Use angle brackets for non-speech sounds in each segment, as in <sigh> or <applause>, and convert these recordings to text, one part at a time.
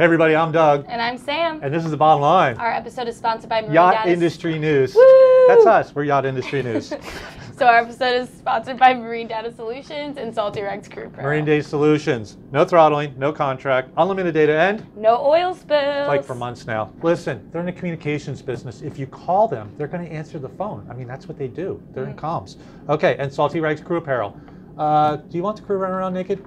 Hey everybody, I'm Doug, And I'm Sam. and this is the bottom line. Our episode is sponsored by Marine Yacht. Industry News. Woo! That's us. We're Yacht Industry News. <laughs> So our episode is sponsored by Marine Data Solutions and Salty Rags Crew Pro. Marine Data Solutions. No throttling, no contract, unlimited data, and No oil spills. like for months now. Listen, they're in the communications business. If you call them, they're going to answer the phone. I mean, that's what they do. They're in comms. Okay, and Salty Rags Crew Apparel. Uh, do you want the crew running around naked?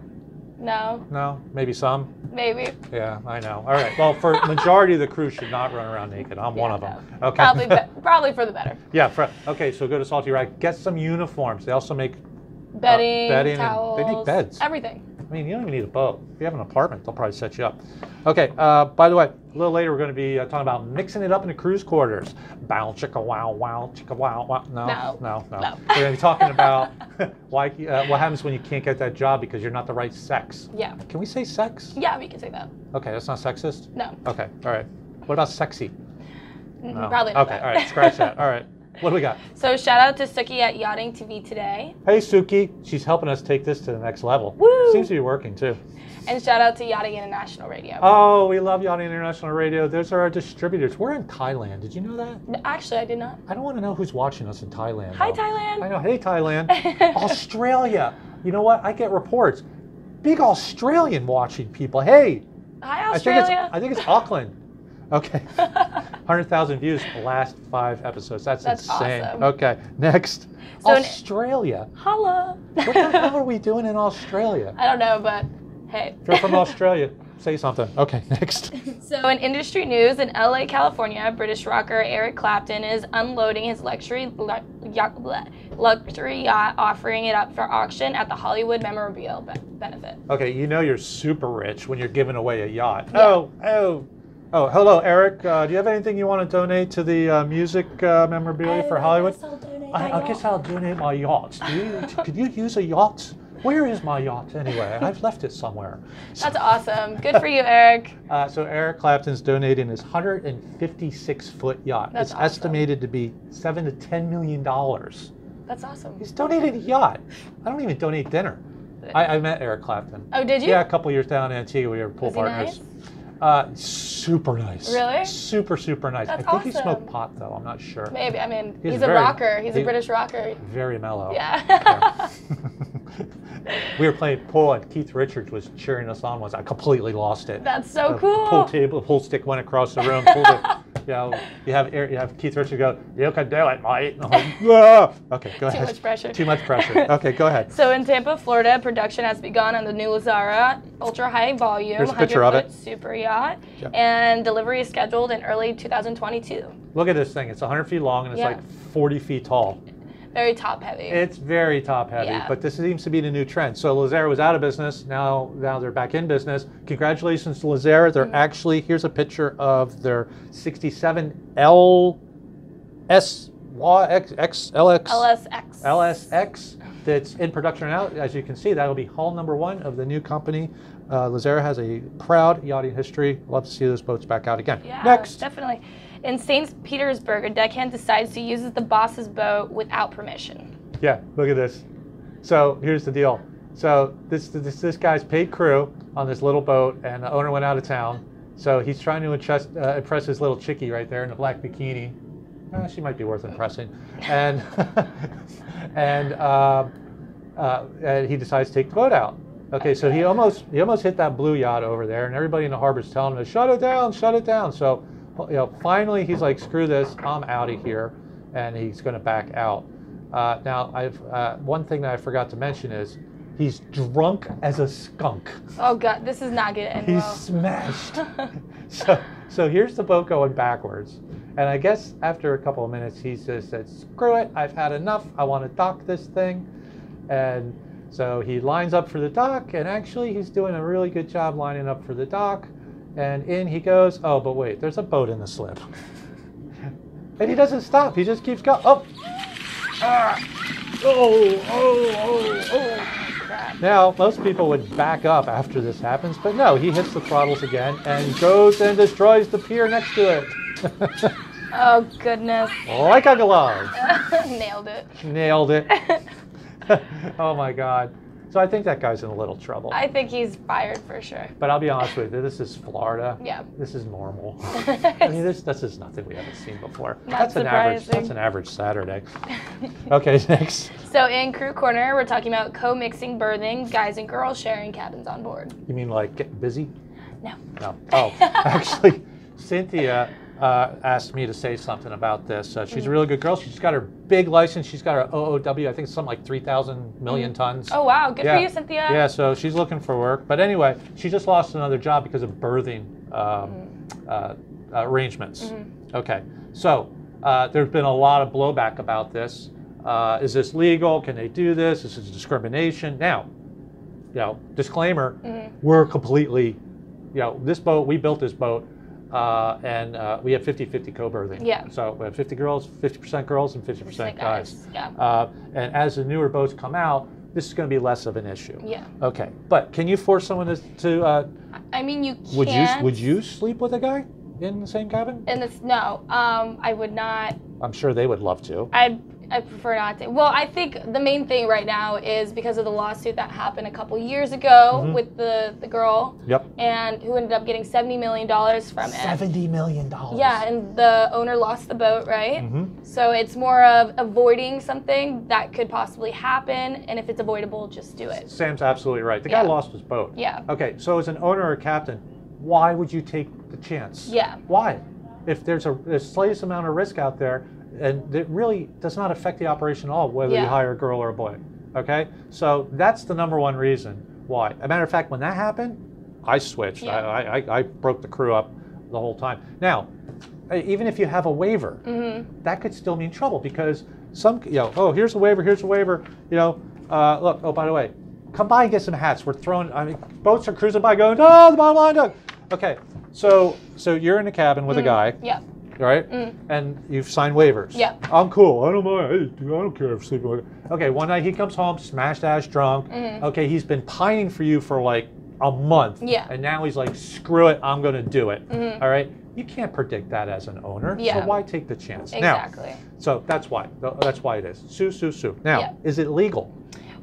No, No, maybe some. maybe. Yeah, I know. All right. Well, for <laughs> majority of the crew should not run around naked. I'm one of them. no. Okay. Probably, <laughs> probably for the better. yeah. For, okay. So go to Salty Rag. Get some uniforms. They also make. Uh, bedding, bedding and- towels. they make beds. Everything. I mean, you don't even need a boat. If you have an apartment, they'll probably set you up. Okay. Uh, by the way, a little later we're going to be uh, talking about mixing it up in the cruise quarters. Bow chicka wow wow chicka wow wow. No. No. No. No. No. <laughs> we're going to be talking about <laughs> why uh, what happens when you can't get that job because you're not the right sex. Yeah. Can we say sex? Yeah, we can say that. Okay, that's not sexist. No. Okay. All right. What about sexy? No. Probably not Okay, that. all right, scratch that. <laughs> All right. What do we got? So shout out to Suki at Yachting TV today. Hey, Suki. She's helping us take this to the next level. Woo! Seems to be working too. And shout out to Yachting International Radio. Oh, we love Yachting International Radio. Those are our distributors. We're in Thailand. Did you know that? Actually, I did not. I don't want to know who's watching us in Thailand. Hi, though. Thailand. I know. Hey, Thailand. <laughs> Australia. You know what? I get reports. Big Australian watching people. Hey, Hi, I think it's Australia. I think it's Auckland. <laughs> Okay. 100,000 views last five episodes. That's, That's insane. awesome. Okay, next. So in- Australia. Holla. What the hell are we doing in Australia? <laughs> I don't know, but hey. If you're from Australia, say something. Okay, <laughs> next. <laughs> So, in industry news, in LA, California, British rocker Eric Clapton is unloading his luxury yacht, luxury yacht, offering it up for auction at the Hollywood Memorial Benefit. Okay, you know you're super rich when you're giving away a yacht. Oh, oh, oh, hello, Eric. Uh, do you have anything you want to donate to the uh, music uh, memorabilia for Hollywood? I, I guess I'll donate my yacht. Do you, could you use a yacht? Where is my yacht anyway? I've left it somewhere. That's awesome. Good for you, Eric. <laughs> Uh, so Eric Clapton's donating his 156 foot yacht. That's it's awesome. estimated to be seven to ten million dollars. That's awesome. He's donated a yacht. I don't even donate dinner. I, I met Eric Clapton. Oh, did you? Yeah, a couple years down in Antigua, we were pool Was he partners. nice? Uh, super nice. Really? Super, super nice. That's I think he smoked pot though. I'm not sure. Maybe. I mean, He's he's, a very- rocker. He's he- a British rocker. Very mellow. Yeah. <laughs> we were playing pool and Keith Richards was cheering us on once. I completely lost it. That's so the cool. Pool table, pool stick went across the room. Pulled it. <laughs> You know, you have you have Keith Richards go, "You can do it, mate." Like. <laughs> Okay, go ahead. Too ahead. much pressure. Too much pressure. <laughs> Okay, go ahead. So in Tampa, Florida, production has begun on the new Lazzara ultra high volume Here's a picture of 100 it. foot super yacht, Yep. and delivery is scheduled in early 2022. Look at this thing. It's 100 feet long and it's Yeah. like 40 feet tall. Very top heavy. It's very top heavy, Yeah. but this seems to be the new trend. So Lazzara was out of business. Now, now they're back in business. Congratulations to Lazzara. They're Mm-hmm. actually here's a picture of their 67 L S Y X X L X LSX. LSX that's in production now. As you can see, that'll be hull number one of the new company. Uh, Lazzara has a proud yachting history. Love to see those boats back out again. Yeah, Next. definitely. In St. Petersburg, a deckhand decides to use the boss's boat without permission. Yeah, look at this. So here's the deal. So this this this guy's paid crew on this little boat, and the owner went out of town. So he's trying to impress, uh, impress his little chickie right there in the black bikini. Uh, she might be worth impressing, and <laughs> and, uh, uh, and he decides to take the boat out. Okay, so he almost he almost hit that blue yacht over there, and everybody in the harbor's telling him to shut it down, shut it down. So you know, finally he's like, screw this, I'm out of here, and he's going to back out. Uh, now, I've uh, one thing that I forgot to mention is he's drunk as a skunk. Oh god, this is not good. He's well. smashed. <laughs> so, so here's the boat going backwards, and I guess after a couple of minutes, he just said, "Screw it! I've had enough. I want to dock this thing," and so he lines up for the dock, and actually, he's doing a really good job lining up for the dock. And in he goes. Oh, but wait, there's a boat in the slip, and he doesn't stop. He just keeps going. Oh. Ah. Oh, oh, oh, oh. Crap. Now, most people would back up after this happens, but no, he hits the throttles again and goes and destroys the pier next to it. <laughs> Oh goodness. like a glove. <laughs> Nailed it. Nailed it. <laughs> oh my God. So I think that guy's in a little trouble. I think he's fired for sure. but I'll be honest with you, this is Florida. Yeah. This is normal. <laughs> I mean, this this is nothing we haven't seen before. Not that's an average. surprising. That's an average Saturday. <laughs> Okay, next. So in Crew Corner, we're talking about co-mixing berthing, guys and girls sharing cabins on board. You mean like getting busy? No. No. Oh, actually, <laughs> Cynthia uh, asked me to say something about this. Uh, Mm. she's a really good girl. She's got her big license. She's got her OOW. I think it's something like 3,000 million tons. Oh wow, good Yeah. for you, Cynthia. Yeah, so she's looking for work. But anyway, she just lost another job because of berthing um, uh, arrangements. Mm-hmm. Okay, so uh, there's been a lot of blowback about this. Uh, is this legal? Can they do this? Is This is discrimination. Now, you know, disclaimer: Mm-hmm. we're completely, you know, this boat. We built this boat. Uh, and uh, we have 50-50 co-berthing. Yeah. So we have 50 girls, 50% girls, and 50% Percent guys. guys. Yeah. Uh, and as the newer boats come out, this is going to be less of an issue. Yeah. Okay, but can you force someone to? to uh, I mean, you would you can't. would you sleep with a guy in the same cabin? In this, no, um, I would not. I'm sure they would love to. I I prefer not to. Well, I think the main thing right now is because of the lawsuit that happened a couple years ago Mhm. with the the girl Yep. and who ended up getting seventy million dollars from it. Seventy million dollars. Yeah, and the owner lost the boat, right? hmm So it's more of avoiding something that could possibly happen, and if it's avoidable, just do it. Sam's absolutely right. The guy Yeah. lost his boat. Yeah. Okay, so as an owner or captain, why would you take the chance? Yeah. Why? If there's a the slightest amount of risk out there, and it really does not affect the operation at all, whether you hire a girl or a boy. Okay, so that's the number one reason why. As a matter of fact, when that happened, I switched. Yeah. I, I, I broke the crew up the whole time. Now, even if you have a waiver, hmm that could still mean trouble because some, you know, oh, here's a waiver, here's a waiver, you know, uh, look, oh, by the way, come by and get some hats. We're throwing, I mean, boats are cruising by going, oh, the bottom line, Doug. Okay, so so you're in a cabin with a guy, Yeah. Right? Mm. And you've signed waivers. Yeah. I'm cool. I don't mind. I don't care if sleeping. Okay, one night he comes home, smashed ass drunk. Mhm. Okay, he's been pining for you for like a month. Yeah. And now he's like, screw it, I'm going to do it. Mhm. All right. You can't predict that as an owner. Yeah. So why take the chance? Now, Exactly. so that's why. That's why it is. Sue, sue, sue. Now, Yeah. is it legal?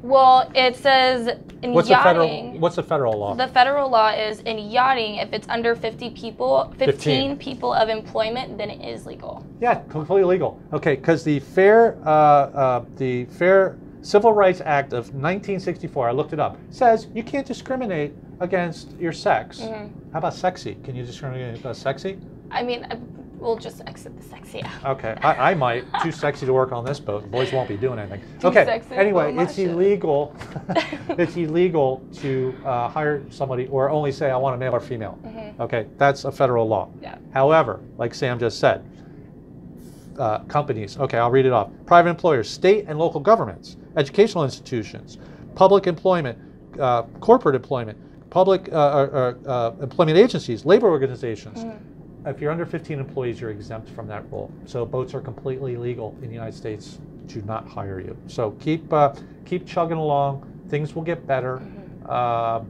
Well, it says in What's the federal? yachting. What's the federal law? The federal law is in yachting, if it's under 50 people, 15, 15. people of employment, then it is legal. yeah, completely legal. Okay, because the fair, uh, uh, the Fair Civil Rights Act of 1964, I looked it up, says you can't discriminate against your sex. Mhm. How about sexy? Can you discriminate about sexy? I mean, we'll just exit the sexy out. Okay, I, I might. Too sexy to work on this boat. Boys won't be doing anything. Too okay. Anyway, it's shit. illegal. <laughs> <laughs> it's illegal to uh, hire somebody or only say I want a male or female. Mhm. Okay, that's a federal law. Yeah. However, like Sam just said, uh, companies. Okay, I'll read it off. Private employers, state and local governments, educational institutions, public employment, uh, corporate employment, public uh, uh, uh, employment agencies, labor organizations. Mhm. If you're under 15 employees, you're exempt from that rule. So boats are completely legal in the United States to not hire you. So keep uh, keep chugging along. Things will get better. Mm-hmm. Uh,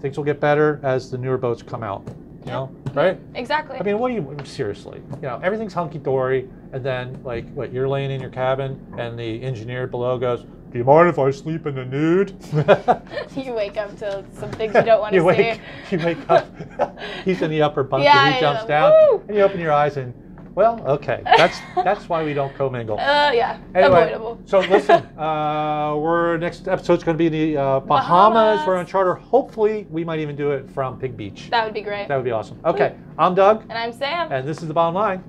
things will get better as the newer boats come out. You know, right? Exactly. I mean, what do you seriously? You know, everything's hunky dory, and then like, what? You're laying in your cabin, and the engineer below goes, "Do you mind if I sleep in the nude?" <laughs> you wake up to some things you don't want to <laughs> see. <laughs> you wake up. he's in the upper bunk, Yeah, and he yeah, jumps down, woo! and you open your eyes, and well, okay, that's that's why we don't commingle. <laughs> Uh, yeah, Anyway, avoidable. so listen, <laughs> uh, we're next episode's going to be in the uh, Bahamas. Bahamas. We're on charter. Hopefully, we might even do it from Pig Beach. That would be great. That would be awesome. Okay, I'm Doug, and I'm Sam. and this is the bottom line.